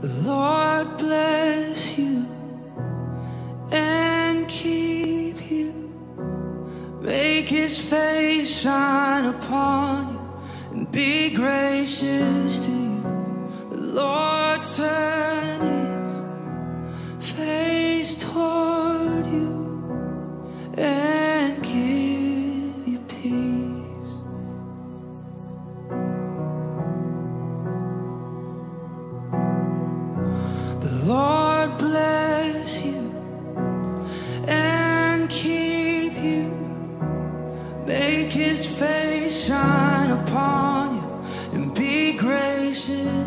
The Lord bless you and keep you. Make his face shine upon you and be gracious to you. The Lord turn his face. The Lord bless you and keep you. Make his face shine upon you and be gracious.